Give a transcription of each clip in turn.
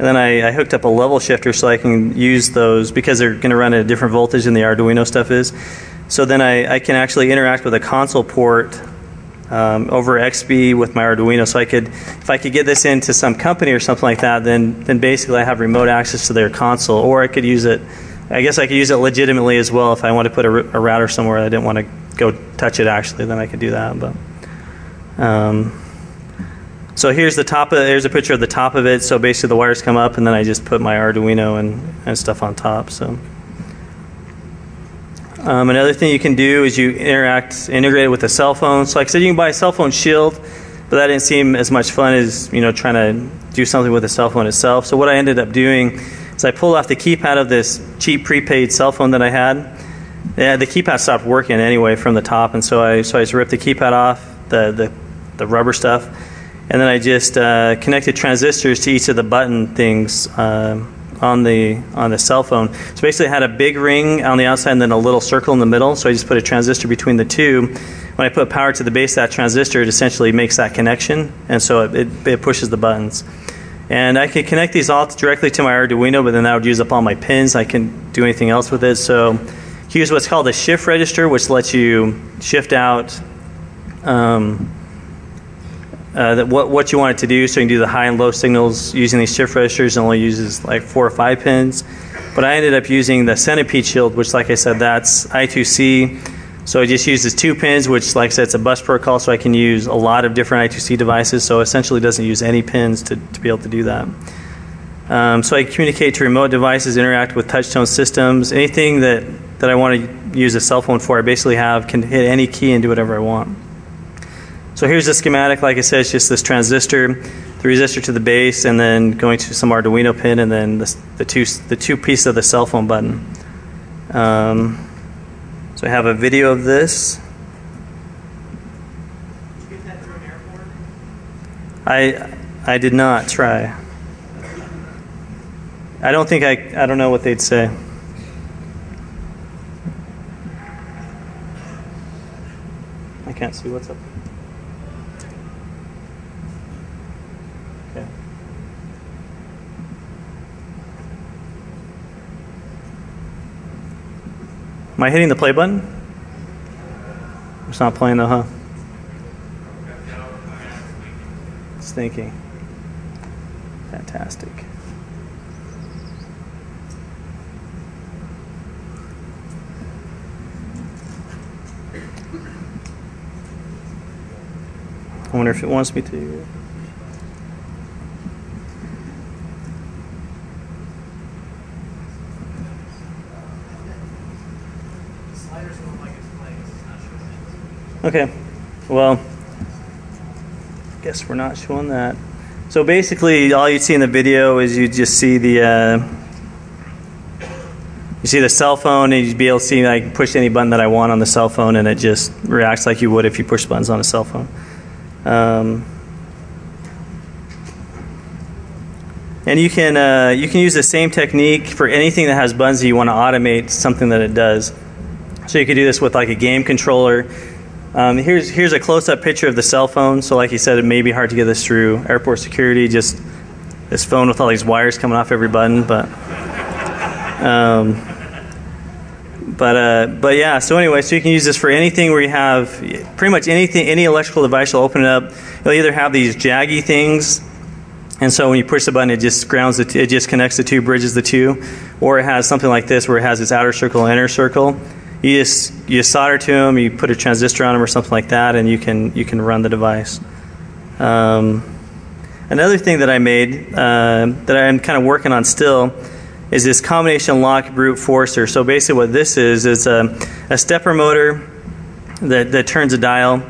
And then I, I hooked up a level shifter so I can use those because they're going to run at a different voltage than the Arduino stuff is. So then I, I can actually interact with a console port um, over XBee with my Arduino. So I could, if I could get this into some company or something like that, then then basically I have remote access to their console, or I could use it. I guess I could use it legitimately as well if I want to put a, a router somewhere. I didn't want to go touch it actually, then I could do that. But um, so here's the top of here's a picture of the top of it. So basically the wires come up, and then I just put my Arduino and, and stuff on top. So. Um, another thing you can do is you interact, integrate it with a cell phone. So like I said, you can buy a cell phone shield, but that didn't seem as much fun as you know trying to do something with a cell phone itself. So what I ended up doing is I pulled off the keypad of this cheap prepaid cell phone that I had. Yeah, the keypad stopped working anyway from the top, and so I so I just ripped the keypad off the the, the rubber stuff, and then I just uh, connected transistors to each of the button things. Um, on the on the cell phone. So basically, I had a big ring on the outside and then a little circle in the middle. So I just put a transistor between the two. When I put power to the base of that transistor, it essentially makes that connection, and so it, it, it pushes the buttons. And I could connect these all directly to my Arduino, but then that would use up all my pins. I can do anything else with it. So here's what's called a shift register, which lets you shift out. Um, uh, that what, what you want it to do. So you can do the high and low signals using these shift registers. and only uses like four or five pins. But I ended up using the Centipede Shield, which, like I said, that's I2C. So it just uses two pins, which, like I said, it's a bus protocol, so I can use a lot of different I2C devices. So essentially, doesn't use any pins to, to be able to do that. Um, so I communicate to remote devices, interact with touchtone systems, anything that, that I want to use a cell phone for. I basically have can hit any key and do whatever I want. So here's the schematic. Like I said, it's just this transistor, the resistor to the base, and then going to some Arduino pin, and then the, the two the two pieces of the cell phone button. Um, so I have a video of this. I I did not try. I don't think I I don't know what they'd say. I can't see what's up. Am I hitting the play button? It's not playing though, huh? It's thinking. Fantastic. I wonder if it wants me to. Okay, well, guess we're not showing that. So basically, all you see in the video is you just see the uh, you see the cell phone, and you'd be able to see can push any button that I want on the cell phone, and it just reacts like you would if you push buttons on a cell phone. Um, and you can uh, you can use the same technique for anything that has buttons that you want to automate something that it does. So you could do this with like a game controller. Um, here's here's a close-up picture of the cell phone. So, like you said, it may be hard to get this through airport security. Just this phone with all these wires coming off every button, but um, but uh, but yeah. So anyway, so you can use this for anything where you have pretty much anything, any electrical device. You'll open it up. You'll either have these jaggy things, and so when you push the button, it just grounds the, t- it just connects the two, bridges the two, or it has something like this where it has this outer circle, and inner circle you just you solder to them, you put a transistor on them or something like that, and you can you can run the device. Um, another thing that I made uh, that I'm kind of working on still is this combination lock brute forcer. So basically, what this is is a, a stepper motor that, that turns a dial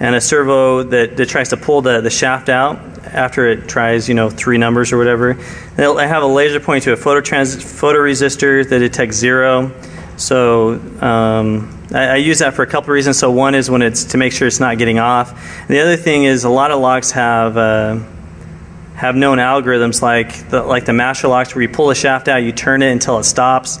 and a servo that, that tries to pull the, the shaft out after it tries, you know, three numbers or whatever. And I have a laser pointing to a photo photoresistor that detects zero so um, I, I, use that for a couple of reasons. So one is when it's to make sure it's not getting off. The other thing is a lot of locks have uh, have known algorithms like the, like the master locks where you pull the shaft out, you turn it until it stops,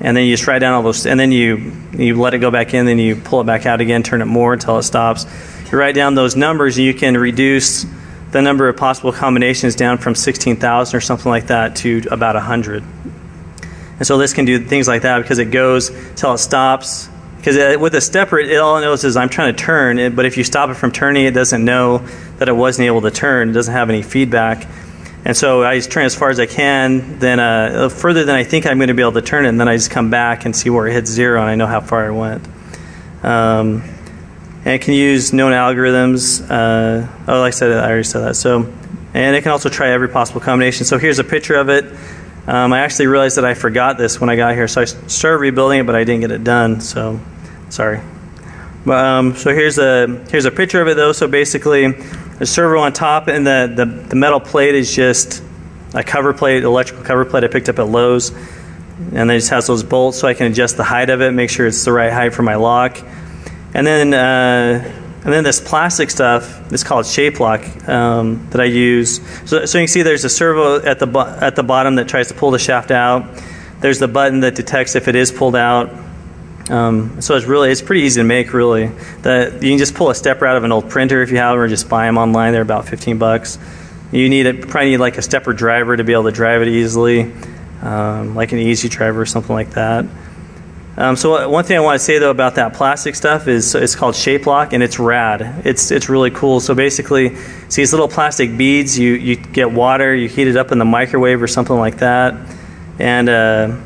and then you just write down all those, and then you you let it go back in, then you pull it back out again, turn it more until it stops. You write down those numbers, and you can reduce the number of possible combinations down from 16,000 or something like that to about 100. And so this can do things like that because it goes till it stops. Because with a stepper, it all it knows is I'm trying to turn, but if you stop it from turning, it doesn't know that it wasn't able to turn. It doesn't have any feedback. And so I just turn as far as I can, then uh, further than I think I'm going to be able to turn it, and then I just come back and see where it hits zero, and I know how far I went. Um, and it can use known algorithms. Uh, oh, like I said, I already said that. So, and it can also try every possible combination. So here's a picture of it. Um, I actually realized that I forgot this when I got here, so I started rebuilding it, but I didn't get it done. So, sorry. But, um, so here's a here's a picture of it though. So basically, the servo on top, and the, the the metal plate is just a cover plate, electrical cover plate I picked up at Lowe's, and it just has those bolts, so I can adjust the height of it, make sure it's the right height for my lock, and then. Uh, and then this plastic stuff is called shape lock um, that I use. So, so you can see there's a servo at the, at the bottom that tries to pull the shaft out. There's the button that detects if it is pulled out. Um, so it's really it's pretty easy to make. Really, that you can just pull a stepper out of an old printer if you have, or just buy them online. They're about 15 bucks. You need probably need like a stepper driver to be able to drive it easily, um, like an easy driver or something like that. Um, so one thing I want to say though about that plastic stuff is it's called Shape Lock and it's rad. It's it's really cool. So basically, see these little plastic beads. You you get water, you heat it up in the microwave or something like that, and uh,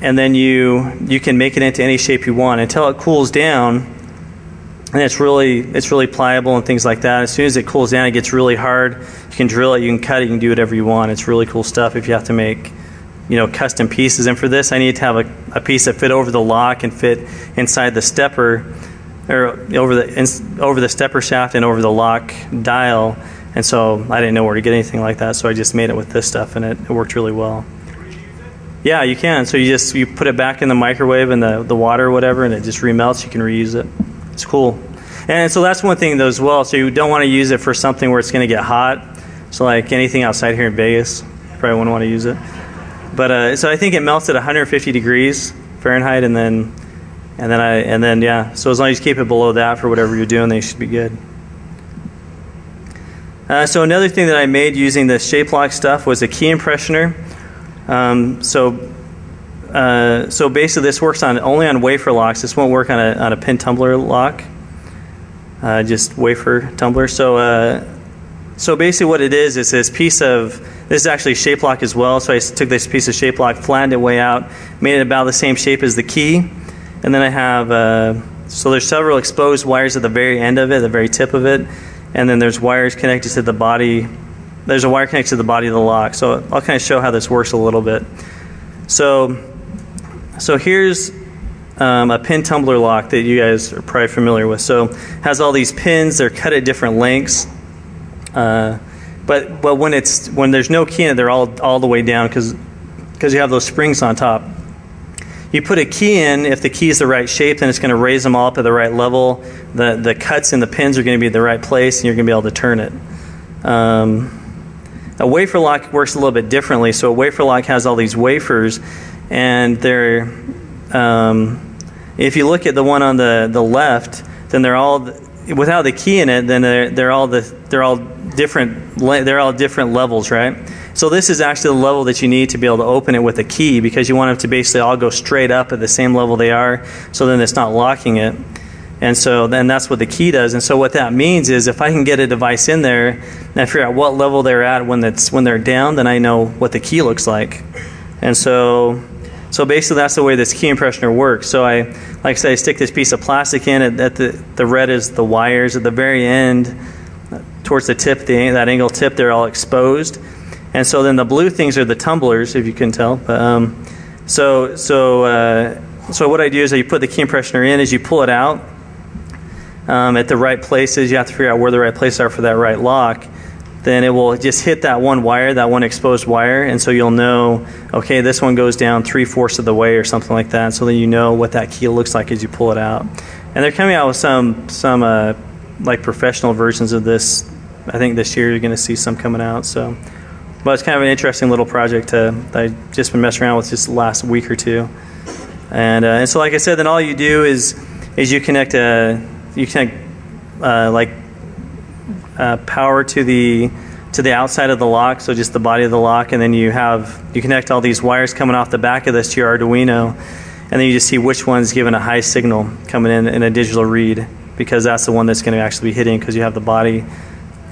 and then you you can make it into any shape you want until it cools down. And it's really it's really pliable and things like that. As soon as it cools down, it gets really hard. You can drill it, you can cut it, you can do whatever you want. It's really cool stuff if you have to make you know custom pieces. And for this I need to have a, a piece that fit over the lock and fit inside the stepper or over the over the stepper shaft and over the lock dial. And so I didn't know where to get anything like that so I just made it with this stuff and it, it worked really well. Yeah you can. So you just you put it back in the microwave in the, the water or whatever and it just remelts. You can reuse it. It's cool. And so that's one thing though as well. So you don't want to use it for something where it's going to get hot. So like anything outside here in Vegas you probably wouldn't want to use it but uh, so I think it melts at 150 degrees Fahrenheit, and then and then I and then yeah. So as long as you keep it below that for whatever you're doing, they should be good. Uh, so another thing that I made using the shape lock stuff was a key impressioner. Um, so uh, so basically, this works on only on wafer locks. This won't work on a on a pin tumbler lock. Uh, just wafer tumbler. So uh, so basically, what it is is this piece of this is actually shape lock as well. So I took this piece of shape lock, flattened it way out, made it about the same shape as the key, and then I have uh, so there's several exposed wires at the very end of it, the very tip of it, and then there's wires connected to the body. There's a wire connected to the body of the lock. So I'll kind of show how this works a little bit. So so here's um, a pin tumbler lock that you guys are probably familiar with. So has all these pins. They're cut at different lengths. Uh, but but when it's when there's no key in it, they're all all the way down because because you have those springs on top. You put a key in, if the key is the right shape, then it's going to raise them all up at the right level. The the cuts and the pins are going to be in the right place, and you're going to be able to turn it. Um, a wafer lock works a little bit differently. So a wafer lock has all these wafers, and they're um, if you look at the one on the, the left, then they're all without the key in it. Then they're, they're all the they're all different they're all different levels right? So this is actually the level that you need to be able to open it with a key because you want them to basically all go straight up at the same level they are so then it's not locking it. And so then that's what the key does. And so what that means is if i can get a device in there and i figure out what level they're at when it's when they're down then i know what the key looks like. And so so basically that's the way this key impressioner works so i like i said, i stick this piece of plastic in at, at the the red is the wires at the very end towards the tip, the, that angle tip, they're all exposed. And so then the blue things are the tumblers, if you can tell. But, um, so so uh, so what I do is I put the key impressioner in. As you pull it out um, at the right places, you have to figure out where the right places are for that right lock. Then it will just hit that one wire, that one exposed wire, and so you'll know, okay, this one goes down three fourths of the way or something like that. So then you know what that key looks like as you pull it out. And they're coming out with some some uh, like professional versions of this I think this year you're going to see some coming out. So, but it's kind of an interesting little project to, that I've just been messing around with just the last week or two. And, uh, and so, like I said, then all you do is is you connect a you connect uh, like uh, power to the to the outside of the lock, so just the body of the lock, and then you have you connect all these wires coming off the back of this to your Arduino, and then you just see which one's giving a high signal coming in in a digital read because that's the one that's going to actually be hitting because you have the body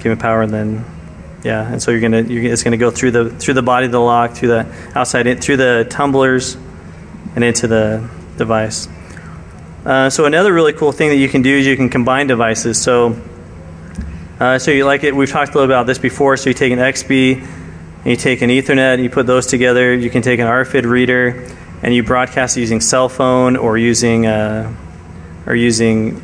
giving power, and then yeah, and so you're gonna you're, it's gonna go through the through the body of the lock, through the outside, in, through the tumblers, and into the device. Uh, so another really cool thing that you can do is you can combine devices. So uh, so you like it? We've talked a little about this before. So you take an XBee, and you take an Ethernet, you put those together. You can take an RFID reader, and you broadcast using cell phone or using uh, or using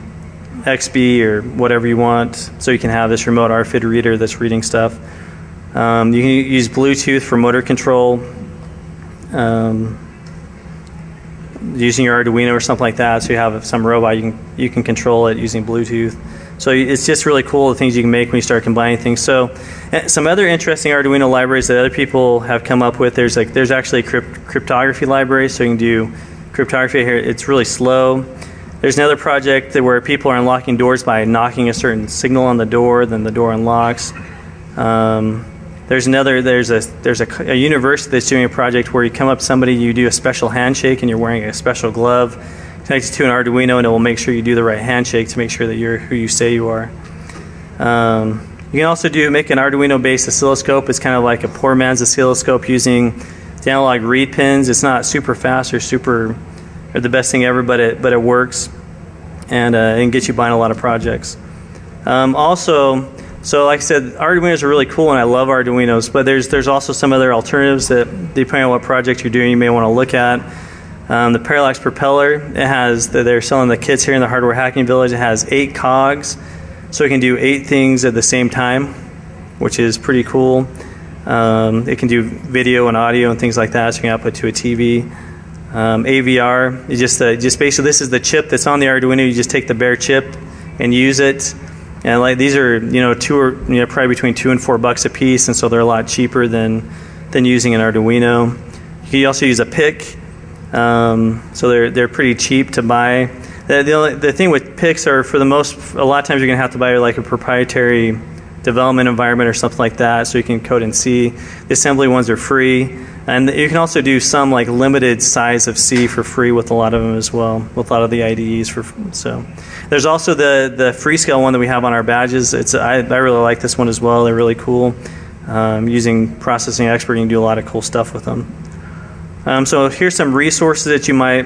XBee or whatever you want. So you can have this remote RFID reader that's reading stuff. Um, you can use Bluetooth for motor control. Um, using your Arduino or something like that, so you have some robot you can you can control it using Bluetooth. So it's just really cool the things you can make when you start combining things. So eh, some other interesting Arduino libraries that other people have come up with. There's like there's actually a crypt, cryptography library, so you can do cryptography here. It's really slow. There's another project where people are unlocking doors by knocking a certain signal on the door, then the door unlocks. Um, there's another. There's a there's a, a, university that's doing a project where you come up somebody, you do a special handshake, and you're wearing a special glove connected to an Arduino, and it will make sure you do the right handshake to make sure that you're who you say you are. Um, you can also do make an Arduino-based oscilloscope. It's kind of like a poor man's oscilloscope using the analog read pins. It's not super fast or super are the best thing ever, but it but it works, and uh, and gets you buying a lot of projects. Um, also, so like I said, Arduinos are really cool, and I love Arduinos. But there's there's also some other alternatives that, depending on what project you're doing, you may want to look at. Um, the Parallax Propeller, it has they're selling the kits here in the Hardware Hacking Village. It has eight cogs, so it can do eight things at the same time, which is pretty cool. Um, it can do video and audio and things like that, so you can output to a TV. Um, AVR, just uh, just basically this is the chip that's on the Arduino. You just take the bare chip and use it. And like these are you know two or you know probably between two and four bucks a piece, and so they're a lot cheaper than than using an Arduino. You can also use a PIC, um, so they're they're pretty cheap to buy. The, the, only, the thing with PICs are for the most a lot of times you're gonna have to buy like a proprietary development environment or something like that, so you can code in C. The assembly ones are free. And you can also do some like limited size of C for free with a lot of them as well, with a lot of the IDEs for so. There's also the the Freescale one that we have on our badges. It's I, I really like this one as well. They're really cool. Um, using Processor Expert, you can do a lot of cool stuff with them. Um, so here's some resources that you might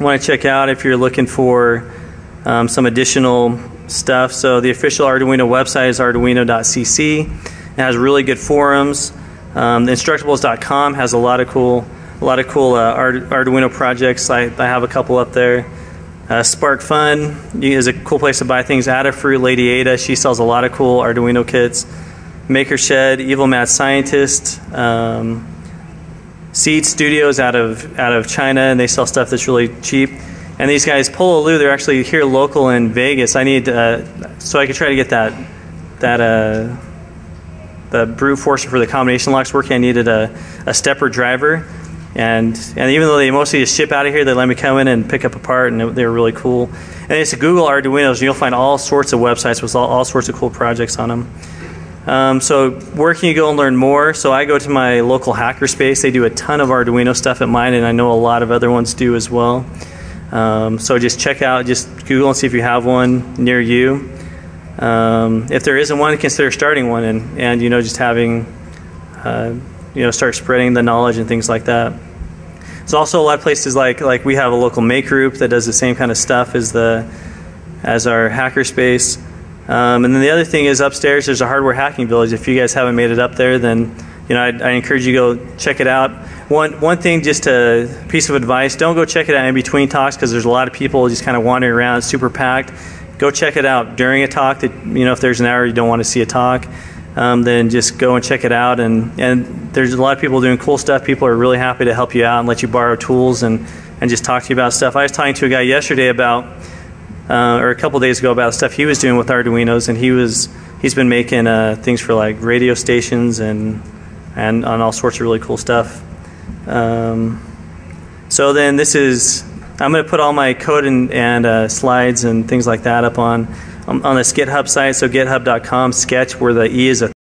want to check out if you're looking for um, some additional stuff. So the official Arduino website is arduino.cc. It has really good forums. Um, the Instructables.com has a lot of cool, a lot of cool uh, Arduino projects. I, I have a couple up there. Uh, SparkFun is a cool place to buy things. Adafruit, Lady Ada, she sells a lot of cool Arduino kits. Maker Shed, Evil Mad Scientist, um, Seeed Studios out of out of China, and they sell stuff that's really cheap. And these guys, Pololu, they're actually here local in Vegas. I need uh, so I could try to get that that uh, the brute forcer for the combination locks working, I needed a, a stepper driver. And, and even though they mostly just ship out of here, they let me come in and pick up a part, and they were really cool. And it's a Google Arduinos, and you'll find all sorts of websites with all, all sorts of cool projects on them. Um, so where can you go and learn more? So I go to my local hackerspace. They do a ton of Arduino stuff at mine, and I know a lot of other ones do as well. Um, so just check out, just Google and see if you have one near you. Um, if there isn't one, consider starting one and, and you know just having uh, you know start spreading the knowledge and things like that. There's also a lot of places like like we have a local make group that does the same kind of stuff as the as our hackerspace. Um, and then the other thing is upstairs there's a hardware hacking village. If you guys haven't made it up there, then you know I, I encourage you to go check it out. One one thing, just a piece of advice: don't go check it out in between talks because there's a lot of people just kind of wandering around, super packed go check it out during a talk. That you know, if there's an hour you don't want to see a talk, um, then just go and check it out. And and there's a lot of people doing cool stuff. People are really happy to help you out and let you borrow tools and and just talk to you about stuff. I was talking to a guy yesterday about, uh, or a couple days ago about stuff he was doing with Arduino's, and he was he's been making uh, things for like radio stations and and on all sorts of really cool stuff. Um, so then this is I'm going to put all my code and, and uh, slides and things like that up on um, on this GitHub site. So github.com sketch, where the E is a